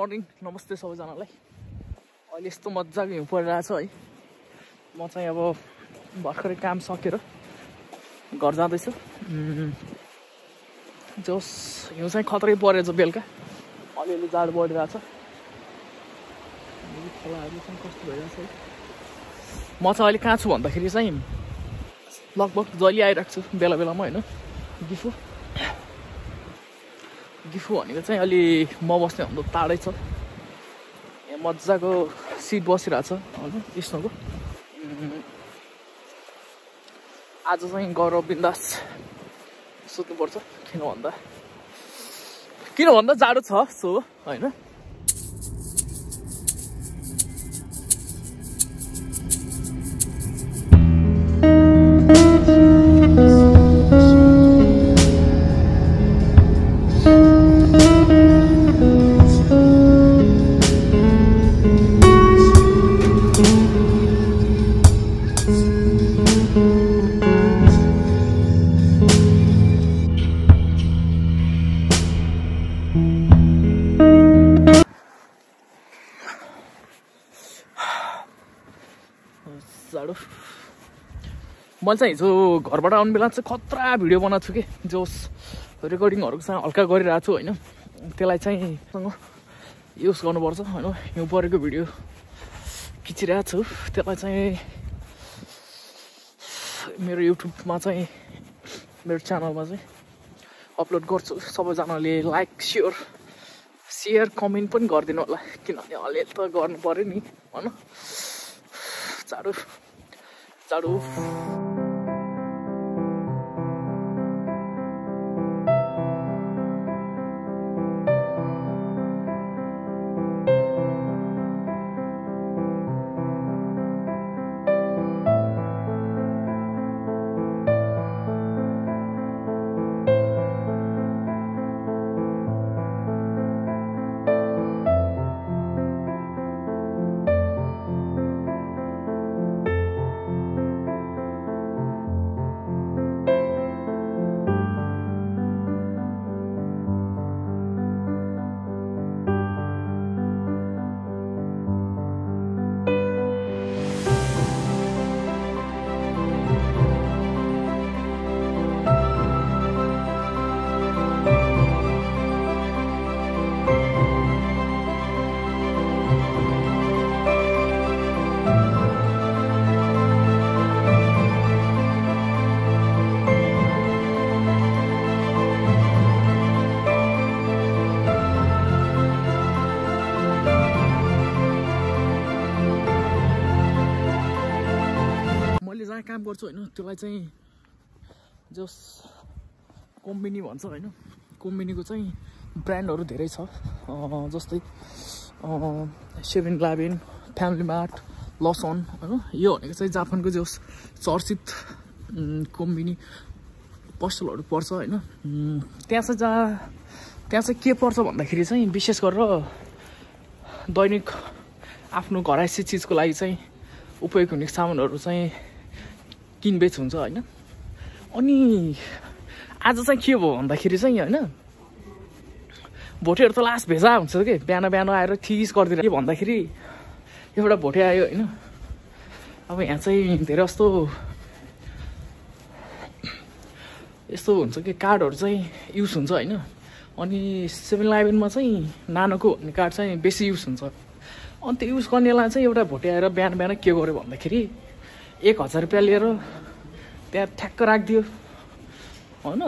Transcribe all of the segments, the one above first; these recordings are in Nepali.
मर्निङ नमस्ते सबैजनालाई। अहिले यस्तो मजाको हिउँ परिरहेछ है। म चाहिँ अब भर्खरै काम सकेर घर जाँदैछु। जोस् हिउँ चाहिँ खतरै परेछ बेलुका। अलिअलि जाडो बढिरहेछ। खोलाहरू चाहिँ कस्तो भइरहेछ है। म चाहिँ अहिले कहाँ छु भन्दाखेरि चाहिँ लगभग जहिले आइरहेको छु बेला बेलामा होइन। गिफु गिफु भनेको चाहिँ अलि म बस्ने भन्दा टाढै छ। यहाँ मजाको सिट बसिरहेको छ। विष्णुको आज चाहिँ गौरव बिन्दास सुत्नुपर्छ किन भन्दा? किन भन्दा जाडो छ सो होइन। जाडो। मैले चाहिँ हिजो घरबाट आउने बेला चाहिँ खतरा भिडियो बनाएको छु कि जोस्। चाहिँ हल्का गरिरहेको छु होइन। त्यसलाई चाहिँ युज गर्नुपर्छ होइन। हिउँ परेको भिडियो खिचिरहेको छु। त्यसलाई चाहिँ मेरो युट्युबमा चाहिँ मेरो च्यानलमा चाहिँ अपलोड गर्छु। सबैजनाले लाइक सेयर सेयर कमेन्ट पनि गरिदिनु होला। किनभने अलिअलि त गर्नु पऱ्यो नि होइन। जाडो। जाडो जहाँ काम गर्छु होइन त्यसलाई चाहिँ जस कम्पनी भन्छ होइन कम्पनीको चाहिँ ब्रान्डहरू धेरै छ। जस्तै सेभेन इलेभेन फ्यामिली मार्ट लसन होइन यो भनेको चाहिँ जापानको जस चर्चित कम्पनी पसलहरू पर्छ होइन। त्यहाँ चाहिँ जहाँ त्यहाँ चाहिँ के पर्छ भन्दाखेरि चाहिँ विशेष गरेर दैनिक आफ्नो घरायसी चिजको लागि चाहिँ उपयोग हुने सामानहरू चाहिँ किनबेच हुन्छ होइन? अनि आज चाहिँ के भयो भन्दाखेरि चाहिँ होइन भोटेहरू त लास्ट भेजा हुन्छ कि? बिहान बिहान आएर थिस गरिदिएर के भन्दाखेरि एउटा भोटे आयो होइन। अब यहाँ चाहिँ धेरै जस्तो यस्तो हुन्छ कि? कार्डहरू चाहिँ युज हुन्छ होइन। अनि सेभेन इलेभेनमा चाहिँ नानोको भन्ने कार्ड चाहिँ बेसी युज हुन्छ। अनि त्यो युज गर्नेलाई चाहिँ एउटा भोटे आएर बिहान बिहान के गर्यो भन्दाखेरि एक हजार रुपियाँ लिएर त्यहाँ ठ्याक्क राखिदियो। होइन?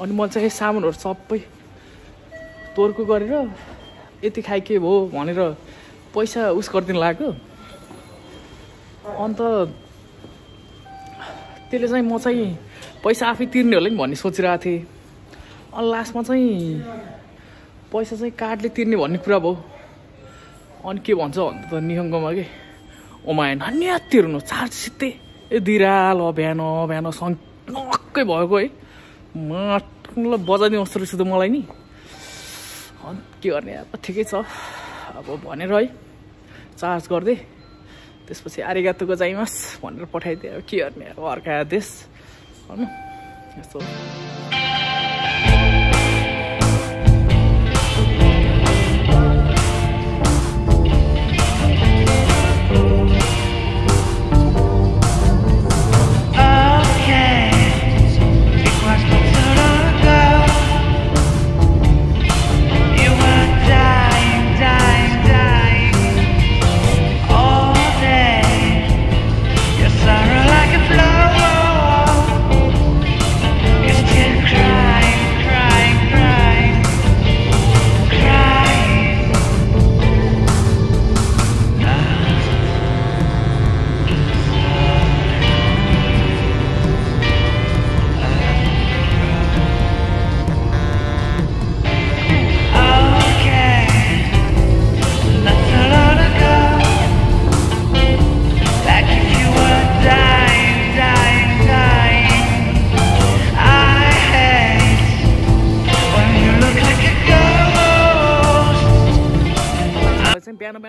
अनि मैले चाहिँ सामानहरू सबै तोर्को गरेर यति खाइ के भयो भनेर पैसा उस गरिदिनु लाग्यो अन्त त्यसले चाहिँ म चाहिँ पैसा आफै तिर्ने होला नि भन्ने सोचिरहेको थिएँ। अनि लास्टमा चाहिँ पैसा चाहिँ कार्डले तिर्ने भन्ने कुरा भयो। अनि के भन्छ भन्दा त निहङ्गमा के? ओमाए नान्या तिर्नु चार्ज सित्तै। ए दिराल बिहान बिहान सङ् नक्कै भएको है। म बजाइदिनु जस्तो रहेछ त मलाई नि। के गर्ने अब ठिकै छ। अब भनेर है चार्ज गरिदिएँ त्यसपछि आरिगातोको जाइमास भनेर पठाइदिएँ अब के गर्ने अब अर्का देश होइन यस्तो।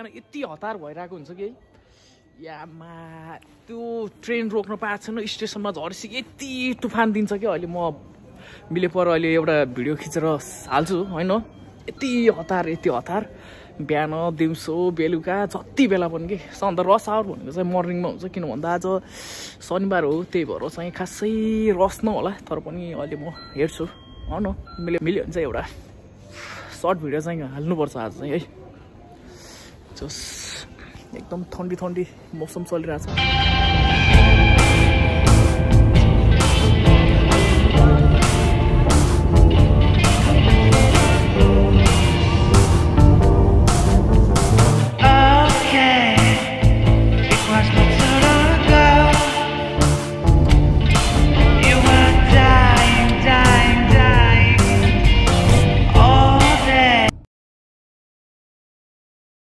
यति हतार भइरहेको हुन्छ कि यामा त्यो ट्रेन रोक्न पाएको छैन स्टेसनमा झरेपछि यति तुफान दिन्छ कि अहिले म मिले पर अहिले एउटा भिडियो खिचेर हाल्छु होइन? यति हतार यति हतार। बिहान दिउँसो बेलुका जति बेला पनि कि अन्त रस आवर भनेको चाहिँ मर्निङमा हुन्छ किन भन्दा आज शनिबार हो त्यही भएर चाहिँ खासै रस नहोला तर पनि अहिले म हेर्छु होइन? मिल्यो मिल्यो भने चाहिँ एउटा सर्ट भिडियो चाहिँ हाल्नुपर्छ आज चाहिँ है? जस एकदम ठन्डी ठन्डी मौसम चलिरहेछ।